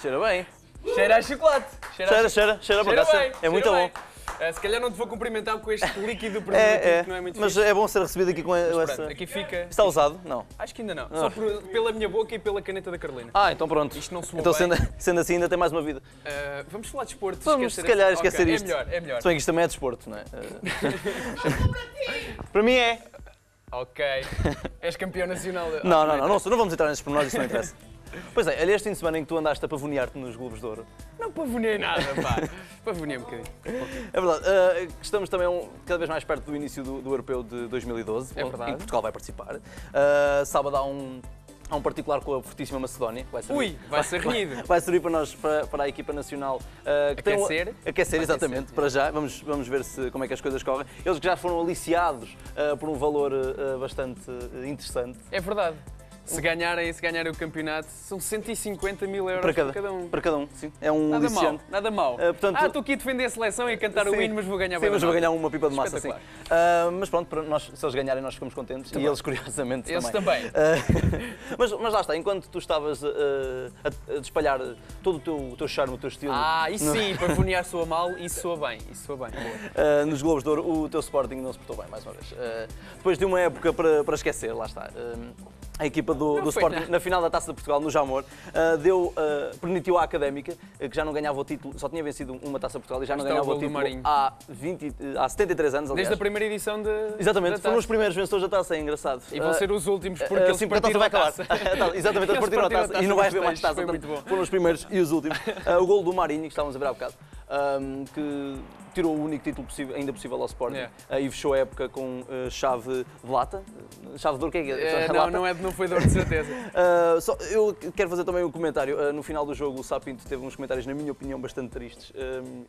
cheira bem. Cheira a chocolate. Cheira, Cheira, a cheira, cheira, Cheira bem, É cheira muito bem. bom. Eh, se calhar não te vou cumprimentar com este líquido preservativo É, é. que não é muito Mas é bom ser recebido aqui com Pronto, essa. aqui fica. Está usado? Não. Acho que ainda não. Só por- pela minha boca e pela caneta da Carolina. Ah, então pronto. Isto não soou Então sendo, sendo assim ainda tem mais uma vida. Eh, vamos falar de esporte. Vamos, se calhar, esse- esquecer Ok, isto. É melhor, é melhor. Se bem que isto também é desporto, não é? Para mim é. Ok. És campeão nacional. de- Não, Ah, não, não, não, não vamos entrar nesses pormenores, isso não interessa. Pois é, olha este fim de semana em que tu andaste a pavonear-te nos Globos de Ouro. Não pavonei nada, pá. Pavonei um bocadinho. É verdade, que estamos também um- cada vez mais perto do início do, do Europeu de 2012, É onde- verdade. em que Portugal vai participar. Eh, sábado há um, há um particular com a fortíssima Macedónia. Vai servir, Ui, vai ser renhido. Vai servir para nós, para, para a equipa nacional. eh, que tem um- Aquecer. aquecer, exatamente, Aquecer. para já. Vamos, vamos ver se, como é que as coisas correm. Eles que já foram aliciados eh, por um valor eh, bastante interessante. É verdade. Se ganharem, se ganharem o campeonato, são 150 mil euros Para cada, cada um. para cada um, sim. É um Nada mal, nada mal. Eh, portanto- ah, estou aqui a defender a seleção e a cantar o Sim. hino, mas vou ganhar Sim, mas vou ganhar uma pipa de massa, sim. Ah, mas pronto, nós, se eles ganharem, nós ficamos contentes. E eles, curiosamente, Eles também. também. Ah, mas, mas lá está, enquanto tu estavas a, a espalhar todo o teu, o teu charme, o teu estilo Ah, isso no- sim, para pavonear soa mal, isso soa bem, isso soa bem. Nos Globos de Ouro, o teu Sporting não se portou bem, mais uma vez. Depois de uma época para, para esquecer, lá está. A equipa do, Não do Sporting, nada. na final da Taça de Portugal, no Jamor, ah, deu, ah, permitiu à Académica, ah, que já não ganhava o título, só tinha vencido uma Taça de Portugal e já não Está o ganhava o título há, 20, há 73 anos, aliás. Desde a primeira edição de. Exatamente, da foram os primeiros vencedores da taça, é engraçado. E vão ser os últimos, porque ah, eles sim, porque a taça vai acabar. taça. Exatamente, eles partiram a taça taça e não vai haver mais taça. foi muito bom. Foram os primeiros e os últimos. O gol do Marinho, que estávamos a ver há bocado, ahm, que tirou o único título possível- ainda possível ao Sporting Yeah. ah, e fechou a época com ah, chave de lata. Chave de ouro, o que é que é? Eh, não, não, é, não foi dor de certeza. Uh, só- eu quero fazer também um comentário. Uh, no final do jogo, o Sapinto teve uns comentários, na minha opinião, bastante tristes.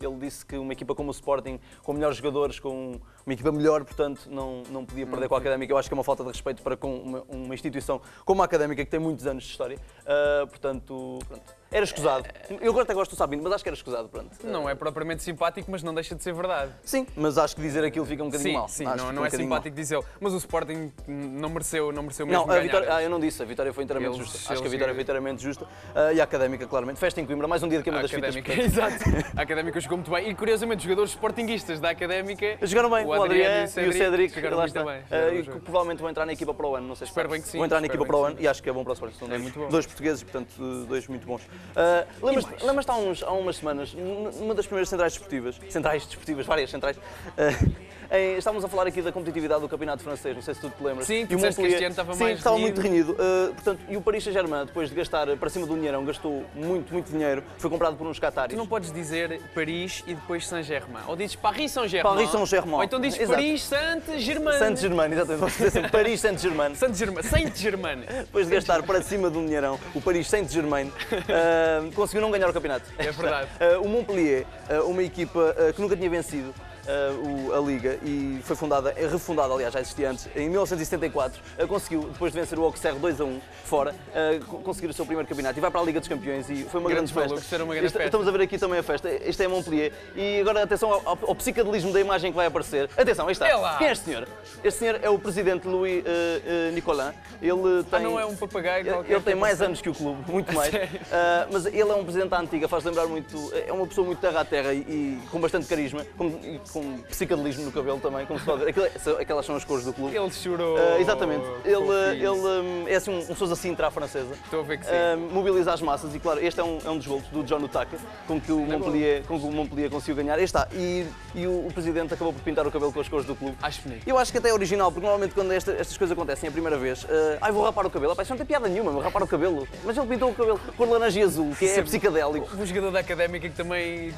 Ele disse que uma equipa como o Sporting, com melhores jogadores, com uma equipa melhor, portanto, não, não podia perder com a Académica. Eu acho que é uma falta de respeito para com uma, uma instituição como a Académica, que tem muitos anos de história. Uh, portanto, pronto. Era escusado. Eu agora até gosto do Sapinto, mas acho que era escusado. Pronto. Não é propriamente simpático, mas não deixa de ser verdade. Sim, mas acho que dizer aquilo fica um bocadinho Sim, mal. sim, Acho não, não um é simpático dizê-lo. Mas o Sporting não mereceu, não mereceu mesmo Não, a ganhar. vitória, ah, eu não disse, a vitória foi inteiramente Eles- justa. Acho que a eles- vitória foi inteiramente justa. Ah, e a académica, claramente. Festa em Coimbra, mais um dia de queima A das fitas. Exato. A Académica jogou muito bem. E curiosamente, os jogadores sportinguistas da Académica. Jogaram bem, o, Adriano e o Cédric, jogaram muito está. bem. Jogaram e que provavelmente vão entrar na equipa para o ano, não sei se Espero bem que sim, Vão entrar na equipa para o ano e acho que é bom para o Sporting. São É dois portugueses, portanto, dois muito bons. Ah, Lembras-te lembras há, uns, há umas semanas, numa das primeiras centrais desportivas, centrais desportivas, várias centrais, ah, em- estávamos a falar aqui da competitividade do campeonato francês, não sei se tu te lembras. Sim, tu E o disseste que Montpellier- este ano estava sim, mais estava renhido. muito renhido. Ah, portanto, e o Paris Saint-Germain, depois de gastar para cima do Dinheirão, gastou muito, muito dinheiro, foi comprado por uns cataris. Tu não podes dizer Paris e depois Saint-Germain. Ou dizes Paris Saint-Germain. Paris Saint-Germain. Ou então dizes Exato. Paris Saint-Germain. Saint-Germain, exatamente. Sempre Paris Saint-Germain. Saint-Germain. Saint-Germain. Depois de gastar para cima um dinheirão, o Paris Saint-Germain ah, conseguiu não ganhar o campeonato. É verdade. Ah, o Montpellier, uma equipa que nunca tinha vencido ah, o- a Liga e foi fundada, é refundada, aliás, já existia antes, em 1974, ah, conseguiu, depois de vencer o Auxerre 2 a 1 fora, ah, co- conseguir o seu primeiro campeonato e vai para a Liga dos Campeões e foi uma grande malucos, festa. uma grande Isto- festa. Estamos a ver aqui também a festa. Este é Montpellier. E agora atenção ao, ao, ao psicadelismo da imagem que vai aparecer. Atenção, aí está. É. Quem é este senhor? Este senhor é o presidente Louis eh, eh, Nicolin. Ele tem. Ah, não é um papagaio Ele, qualquer ele tem mais anos que o clube, muito mais. Ah, mas ele é um presidente à antiga, faz lembrar muito. É uma pessoa muito terra a terra e, e com bastante carisma, com, e com psicadelismo no cabelo também, como se pode ver. Aquilo é- aquelas são as cores do clube. Ele chorou. Ah, exatamente. Ele, Fofinho. ele hum, é assim um, um Sousa Sintra à francesa. Estou a ver que sim. Ah, mobiliza as massas e claro, este é um, é um dos golos do John Utaka com que o Montpellier, com que o Montpellier conseguiu ganhar. Este está. E, e o, o presidente acabou por pintar o cabelo com as cores do clube. Acho bonito. Eu acho que até é original, porque normalmente quando esta- estas coisas acontecem a primeira vez, ah, ai vou rapar o cabelo, isso não tem piada nenhuma, vou rapar o cabelo. Mas ele pintou o cabelo cor laranja e azul, que é Sim. psicadélico. Um jogador da Académica que também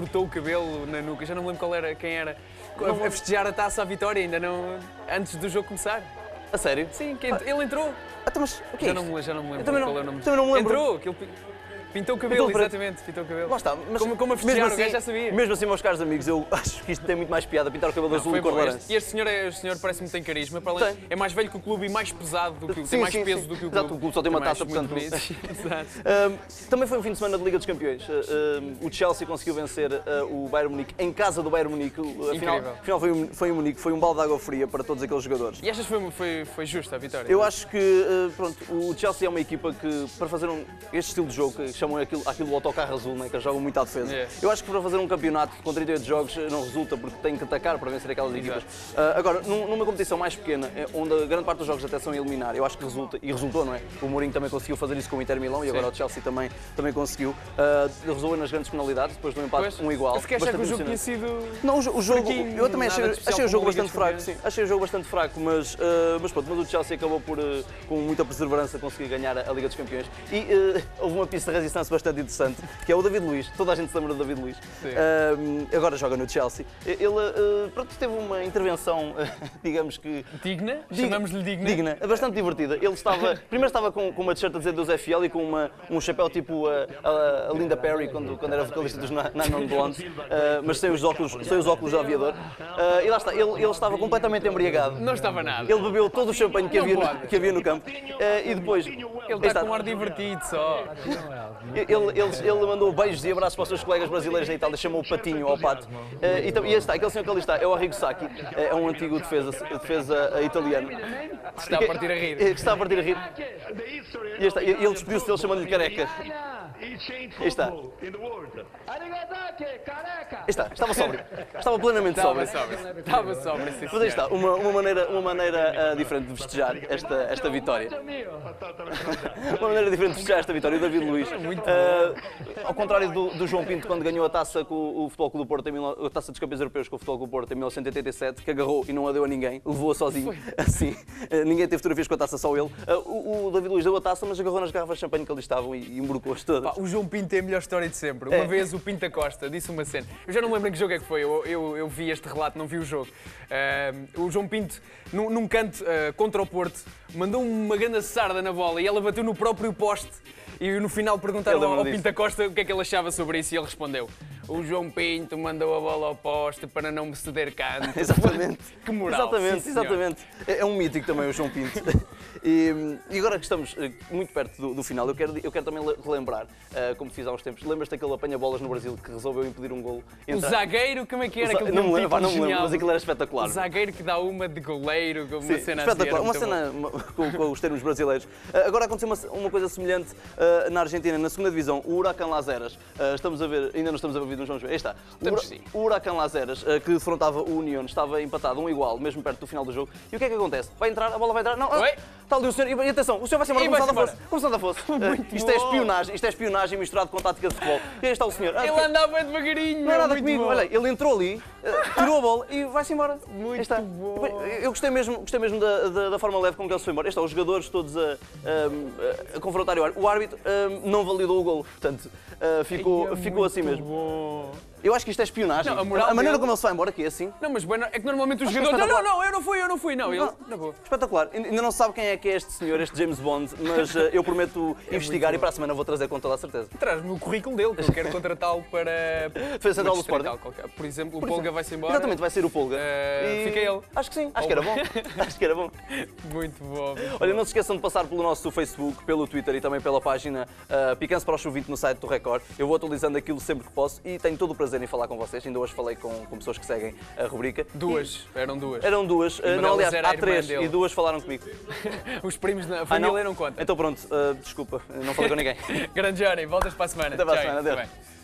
cortou o cabelo na nuca. Já não me lembro qual era, quem era. A, a festejar a taça à vitória, ainda não. antes do jogo começar. A sério? Sim, que ent- ele entrou. Ah, então, mas o que é Já não, já não me lembro qual é o nome. também não me lembro. Entrou, que ele pi- pintou o cabelo, Pintou exatamente, pintou o cabelo. Lá está, mas como, como a mesmo assim- já sabia. Mesmo assim, meus caros amigos, eu acho que isto tem muito mais piada, pintar o cabelo azul Foi e cor laranja. E este senhor, é, este senhor parece-me tem carisma. Para além, é mais velho que o clube e mais pesado do que o clube. Sim, Tem mais sim, peso sim. do que o clube. Exato, o clube só tem uma taça, portanto. Um, também foi um fim de semana de Liga dos Campeões. Um, o Chelsea conseguiu vencer uh, o Bayern Munique em casa do Bayern Munique. Uh, Afinal, afinal foi, um- foi em Munique, foi um balde de água fria para todos aqueles jogadores. E achas que foi, foi, foi justa a vitória? Eu acho que uh, pronto, o Chelsea é uma equipa que, para fazer um, este estilo de jogo, chamam aquilo, aquilo o autocarro azul, né, que eles jogam muito à defesa. Eu acho que para fazer um campeonato com 38 jogos eh, não resulta, porque tem que atacar para vencer aquelas equipas. Ah, agora, num- numa competição mais pequena, eh, onde a grande parte dos jogos até são a eliminar, eu acho que resulta, e resultou, não é? O Mourinho também conseguiu fazer isso com o Inter Milão e agora o Chelsea também, também conseguiu. Resolveu nas grandes penalidades, depois do empate Pois, um igual. eu sequer achei que o jogo tinha sido. Não, o, jo- o jogo, eu também achei, achei o jogo bastante fraco, sim. Achei o jogo bastante fraco, mas, eh, mas pronto, mas o Chelsea acabou por, eh, com muita perseverança, conseguir ganhar a Liga dos Campeões. E houve uma pista de resistência bastante interessante, que é o David Luiz. Toda a gente se lembra do David Luiz. Sim. Eh, agora joga no Chelsea. Ele eh, pronto, teve uma intervenção, digamos que Digna? Dig- Chamamos-lhe digna. Digna, bastante divertida. Ele estava, primeiro estava com, com uma t-shirt a dizer dos FL e com uma, um chapéu tipo a, a- a Linda Perry, quando, quando era vocalista dos Na- Nine Blondes, eh, mas sem os óculos, sem os óculos de aviador. Eh, e lá está, ele, ele estava completamente embriagado. Não estava nada. Ele bebeu todo o champanhe que, havia, no- que havia no campo Eh, e depois. Ele Aí está com um ar divertido só. Ele, ele, ele mandou beijos e abraços para os seus colegas brasileiros da Itália, chamou o Patinho ao Pato. Eh, e, tam- e este está, aquele senhor que ali está, é o Arrigo Sacchi, eh, é um antigo defesa, defesa eh, italiano. Está a partir a rir. Que está a partir a rir. E está, e ele despediu-se dele chamando-lhe careca. Está. Está, estava sóbrio. Estava plenamente sóbrio. Estava sobre, sim, Mas aí está, uma, uma maneira, uma maneira ah, diferente de festejar esta, esta vitória. Uma maneira diferente de festejar esta vitória, o David Luiz. ah, ao contrário do, do João Pinto, quando ganhou a taça com o Futebol Clube do Porto, em a taça dos campeões europeus com o Futebol Clube do Porto em 1987, que agarrou e não a deu a ninguém, levou-a sozinho, assim. Ah, ninguém teve fotografias com a taça, só ele. Ah, o, o David Luiz deu a taça, mas agarrou nas garrafas de champanhe que ali estavam e, e embrocou-as todas. O João Pinto é a melhor história de sempre. Uma É. vez o Pinta Costa disse uma cena. Eu já não lembro em que jogo é que foi. Eu, eu, eu vi este relato, não vi o jogo. Ah, o João Pinto, num, num canto ah, contra o Porto, mandou uma grande sarda na bola e ela bateu no próprio poste. E no final perguntaram ao, ao. Pinta Costa o que é que ele achava sobre isso e ele respondeu: O João Pinto mandou a bola ao poste para não me ceder canto. Exatamente. Que moral. Exatamente, exatamente. É, é um mítico também o João Pinto. E, e agora que estamos eh, muito perto do, do final, eu quero, eu quero também le- relembrar, eh, como fiz há uns tempos, lembras-te daquele apanha-bolas no Brasil que resolveu impedir um golo? O Entrar- zagueiro, como é que era? O Aquele não me lembro, não me lembro, mas aquilo era espetacular. O zagueiro que dá uma de goleiro, uma Sim, cena assim. espetacular, era uma cena com, com os termos brasileiros. Ah, agora aconteceu uma, uma coisa semelhante ah, na Argentina, na segunda divisão, o Huracan. Ah, estamos a ver, ainda não estamos a ver, não vamos ver. Aí está. O, Estamos sim. o Huracan ah, que defrontava o Union, estava empatado, um igual, mesmo perto do final do jogo. E o que é que acontece? Vai entrar, a bola vai entrar. Não, ah, Oi? Está ali o senhor. E, atenção, o senhor vai-se embora E como se nada fosse. embora. Como se nada fosse. Ah, Muito isto é espionagem, isto é espionagem misturado com tática de futebol. E aí está o senhor. Ah, Ele andava devagarinho, não é nada comigo. bom. Olha, ele entrou ali, tirou a bola e vai-se embora. Muito está. bom. Eu gostei mesmo, gostei mesmo da, da, da forma leve como que ele se foi embora. Está, os jogadores todos a, a, a confrontar o árbitro. O árbitro eh, não validou o golo, portanto, eh, ficou, é ficou assim mesmo. bom. Eu acho que isto é espionagem. Não, a moral maneira dele- como ele se vai embora, que é assim. Não, mas bueno, é que normalmente os Acho é jogadores. Não, não, não, eu não fui, eu não fui. Não, ele. Não. Boa. Espetacular. Ainda não se sabe quem é que é este senhor, este James Bond, mas eh, eu prometo É investigar e para a semana vou trazer com toda a certeza. Traz-me o currículo dele, que eu quero contratá-lo para. Defesa central do qualquer. Por exemplo, o Polga vai-se embora. Exatamente, vai ser o Polga. Eh, fica ele. Acho que sim, acho que era bom. acho que era bom. Muito bom. muito Olha, não se esqueçam de passar pelo nosso Facebook, pelo Twitter e também pela página uh, Picanço para o Chu 20 no site do Record. Eu vou atualizando aquilo sempre que posso e tenho todo o prazer em falar com vocês. Ainda hoje falei com, com pessoas que seguem a rubrica. Duas, eram duas. E eram duas, uh, não, aliás, há irmã três dele. e duas falaram comigo. Os primos da Ah, família não contam. Então pronto, uh, desculpa, não falei com ninguém. Grande Johnny, voltas para a semana. Até para a semana, adeus.